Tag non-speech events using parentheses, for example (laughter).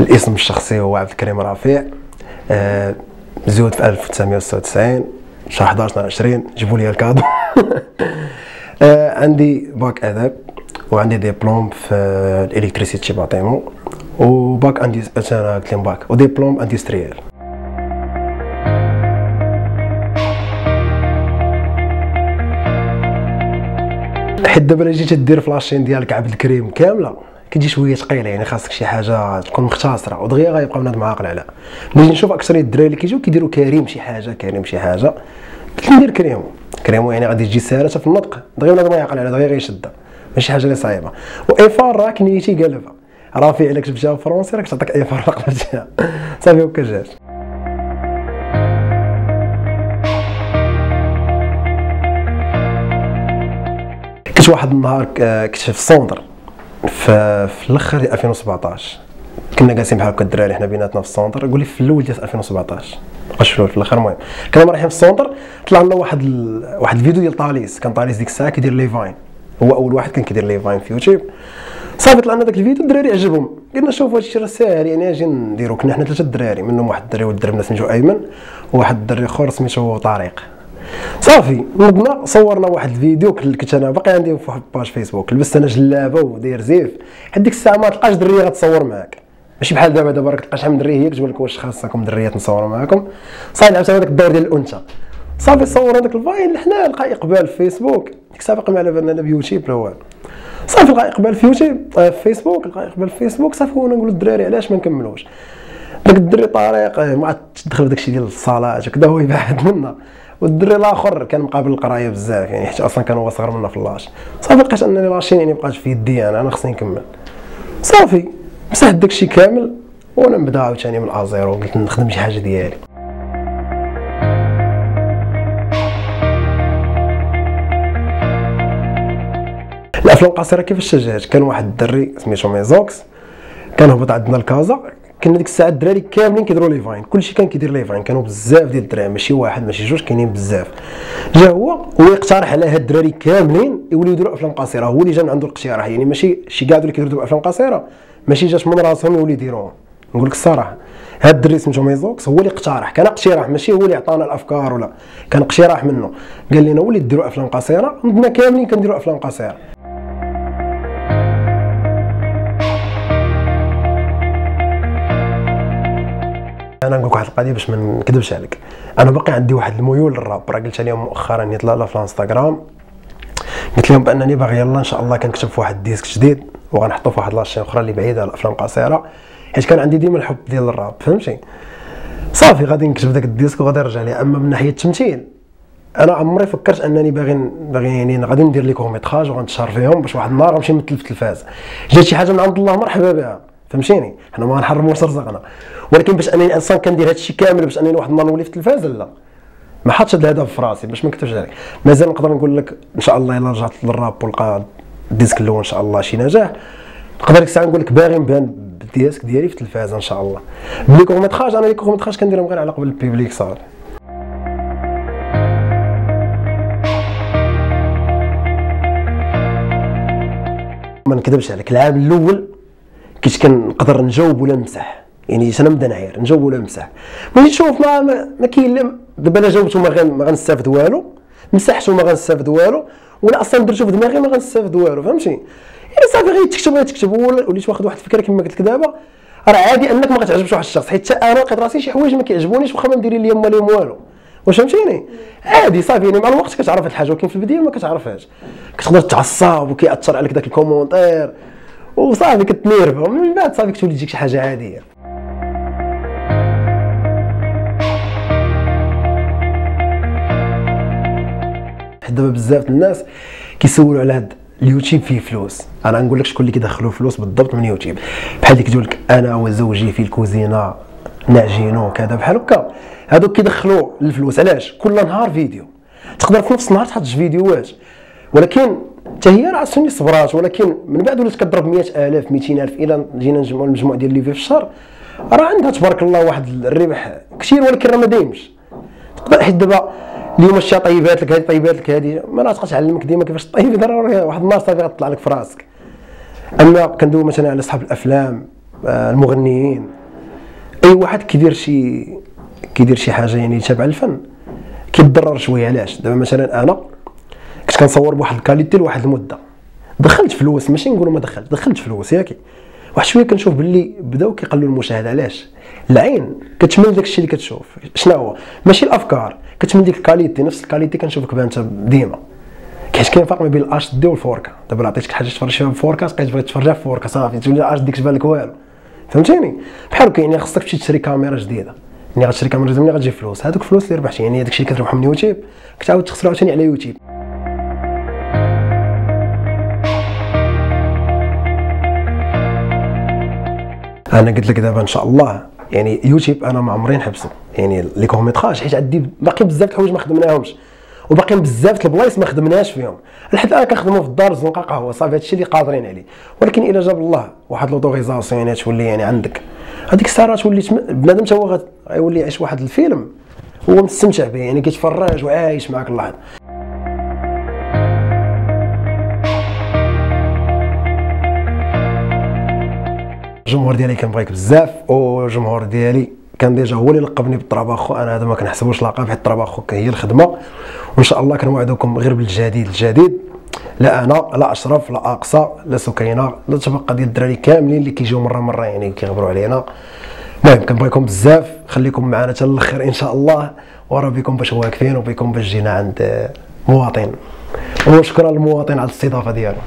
الاسم الشخصي هو عبد الكريم رفيع آه، مزود في 1996 شهر 11 20 جيبوا لي les cadeaux. (laughs) آه، عندي باك اداب وعندي ديبلوم في ال électricité bâtiment و bac عندي أنا قلت لهم bac و diplôme industriel. حيت دابا جيتي دير في la chaîne ديالك عبد الكريم كاملة كتجي شوية ثقيله يعني خاصك شي حاجة تكون مختصرة. ودغيا غيبقى بنادم عاقل عليها ملي نشوف أكثر الدراري اللي كيجيو كيديروا كريم شي حاجة كريم شي حاجة. قلت ندير كريم كريم يعني غادي تجي سهله في النطق. دغيا بنادم يعقل عليها دغيا غيشدها ماشي حاجة اللي صعيبة. وإيفار راك نيتي قلبها رافي عليك كتبتها français راك تعطيك إيفار قلبتها صافي جات كنت واحد النهار كنت في centre. في, الأخر 2017 كنا جالسين بحال هكا الدراري حنا بيناتنا في centre يقول لي في الأول ديال 2017 واش في الأخر المهم كنا رايحين في centre طلع لنا واحد ال... واحد الفيديو ديال طاليس. كان طاليس ديك الساعة كيدير les Vines. هو أول واحد كان كيدير les Vines في يوتيوب. صافي طلع لنا داك الفيديو الدراري عجبهم. قلنا شوف هادشي راه ساهل يعني أجي نديرو. كنا حنا ثلاثة الدراري منهم واحد الدري والدرب سميتو أيمن وواحد الدري أخر سميتو طارق. صافي نضنا صورنا واحد الفيديو كنت أنا باقي عندي في واحد page فيسبوك لبست أنا جلابة وداير زيف. حد ديك الساعة ما تلقاش درية غتصور معاك. ماشي بحال دابا دابا راك تلقى شحال من درية هي كتقول لك واش خاصكم دريات نصوروا معاكم. صافي لعبت هذاك الدور ديال الأنثى. صافي صورنا داك ال Vine حنا لقى إقبال في فيسبوك ديك الساعة باقي ما على بالنا بيوتيوب لا والو. صافي لقى إقبال في يوتيوب آه، في فيسبوك لقى إقبال في فيسبوك صافي وأنا نقول للدراري علاش ما نكملوش. داك الدري طارق آه، ما تدخل في داكشي ديال les salles هكذا هو يبعد منا. والدري الآخر كان مقابل القراية بزاف يعني حيت أصلا كان هو صغر منا في l'âge. صافي لقيت أنني la chaîne يعني بقات في يدي أنا أنا خصني نكمل. صافي مسحت داكشي كامل وأنا نبدأ عاوتاني من zéro قلت نخدم شي حاجة ديالي. الأفلام القصيرة كيفاش جات كان واحد الدري سميتو ميزوكس كان هبط عندنا الكازا كنا ديك الساعة الدراري كاملين كيديروا les Vines. كلشي كان كيدير les Vines. كانوا بزاف ديال الدراري ماشي واحد ماشي جوج كاينين بزاف. جا هو ويقترح على هاد الدراري كاملين يوليو يديروا أفلام قصيرة. هو اللي جا عنده الاقتراح يعني ماشي شي كاع اللي كيديروا أفلام قصيرة ماشي جات من راسهم يولي يديروهم نقول لك الصراحة هاد الدري سميتو ميزوكس هو اللي اقترح. كان اقتراح ماشي هو اللي عطانا الأفكار ولا. كان اقتراح منه. قال لنا ولي ديروا أفلام قصيرة عندنا كاملين كنديروا أفلام قصيرة. واحد القضية باش ما نكذبش عليك. أنا باقي عندي واحد الميول للراب. راه قلت لهم مؤخرا يطلع لا في الانستغرام. قلت لهم بأنني باغي يلا إن شاء الله كنكتب في واحد ال disque جديد وغنحطو في واحد la chaîne أخرى اللي بعيدة على الافلام القصيره حيت كان عندي ديما الحب ديال الراب فهمتي؟ صافي غادي نكتب داك ال disque وغادي نرجع ليه. أما من ناحية التمثيل أنا عمري فكرت أنني باغي باغي يعني غادي ندير les courts métrages وغنتشهر فيهم باش واحد النهار غنمشي نمثل في التلفاز جات شي حاجة من عند الله مرحبا بها. فهمتيني؟ حنا ما غنحرموش رزقنا ولكن باش أنني أصلا كندير هذا الشيء كامل باش أنني واحد النهار نولي في التلفاز لا. ما حطش هذا الهدف في راسي باش ما نكذبش عليك. مازال نقدر نقول لك إن شاء الله إلا رجعت للراب ولقى ال disque الأول إن شاء الله شي نجاح. نقدر ديك الساعة نقول لك باغي نبان بال disque ديالي في التلفاز إن شاء الله. ب les courts métrages أنا les courts métrages كنديرهم غير على قبل ال public صافي ما نكذبش عليك العام الأول كنت كنقدر نجاوب ولا نمسح. يعني أنا نبدا نعير نجاوب ولا نمسح. ملي نشوف ما ما, كاين لا دابا أنا جاوبت وما ما غنستافد والو. مسحت وما غنستافد والو. ولا أصلا درتو في دماغي ما غنستافد والو فهمتي؟ يعني صافي غير تكتب غير تكتب. وليت واخد واحد الفكرة كما قلت لك دابا. راه عادي أنك ما غتعجبش واحد الشخص حيت أنا لقيت راسي شي حوايج ما كيعجبونيش واخا ما ندير ليهم ليهم والو. واش فهمتيني؟ عادي صافي يعني مع الوقت كتعرف هاد الحاجة ولكن في البداية ما كتعرفهاش. كتقدر تعصب وكيأثر عليك داك ال commentaire. وصافي كتنيرف من بعد صافي كتولي تجيك شي حاجة عادية. دابا بزاف الناس كيسولوا على هاد اليوتيوب فيه فلوس. أنا نقول لك شكون اللي كيدخلوا فلوس بالضبط من يوتيوب. بحال اللي كتقول لك أنا وزوجي في الكوزينة نعجينو وكذا بحال هكا. هادوك كيدخلوا الفلوس. علاش؟ كل نهار فيديو. تقدر في نفس النهار تحط فيديوهات ولكن حتى هي راه سني صبرات ولكن من بعد ولات كضرب 100000 200000 إلى جينا نجمعوا المجموع ديال اللي في الشهر راه عندها تبارك الله واحد الربح كثير ولكن راه ما دايمش. تقدر حيت دابا اليوم الشيء طيبات لك هذه طيبات لك هذه ما ناقص تعلمك ديما كيفاش طيب ضروري (laughs) واحد النهار صافي غتطلع لك في راسك. أما كندوي مثلا على أصحاب الأفلام آه، المغنيين أي واحد كيدير شي كيدير شي حاجة يعني تابعه للفن كيتضرر شوية. علاش؟ دابا مثلا أنا كنصور بواحد ال qualité لواحد المدة. دخلت فلوس ماشي نقولوا ما دخلت دخلت فلوس ياكي واحد شوية كنشوف باللي بداو كيقلوا المشاهدة علاش؟ العين كتمل داك الشيء اللي كتشوف. شنو هو؟ ماشي الأفكار. كتمل ديك ال qualité نفس ال qualité كنشوفك بها انت ديما. حيت كاين فرق ما بين الاتش دي والفوركا دابا عطيتك حاجة تفرج فيها ب 4K تبقى تبغي تفرجها في 4K صافي تولي ال HD ديك تبان لك والو. فهمتيني؟ بحال هكا يعني خصك تمشي تشري كاميرا جديدة. ملي غتشري كاميرا جديدة ملي غتجي فلوس. هذوك الفلوس اللي ربحتي يعني الشيء اللي كتربحو من يوتيوب كتعاود تخسرو عاوتاني على يوتيوب. أنا قلت لك دابا إن شاء الله يعني يوتيوب أنا ما عمري نحبسو. يعني les courts métrages حيت عندي باقي بزاف الحوايج ما خدمناهمش وباقيين بزاف البلايص ما خدمناش فيهم. لحد الآن كنخدموا في الدار زنقه قهوة صافي هادشي اللي قادرين عليه. ولكن إلا جاب الله واحد l'autorisation يعني تولي يعني عندك. هذيك الساعة تولي بنادم تا هو غيولي يعيش واحد الفيلم هو مستمتع به يعني كيتفرج وعايش معاك اللحظه الجمهور ديالي كنبغيك بزاف والجمهور ديالي كان déjà هو اللي لقبني بال trabajo أنا هذا ما كنحسبوش لقب حيت ال trabajo هي الخدمة. وإن شاء الله كنوعدكم غير بالجديد الجديد. لا أنا لا أشرف لا أقصى لا سكينة لا تبقى ديال الدراري كاملين اللي كيجيو مرة مرة يعني كيغبروا علينا. المهم كنبغيكم بزاف. خليكم معنا حتى الآخر إن شاء الله. ورا بكم باش واقفين وبكم باش جينا عند مواطن. وشكرا للمواطن على الاستضافة ديالو.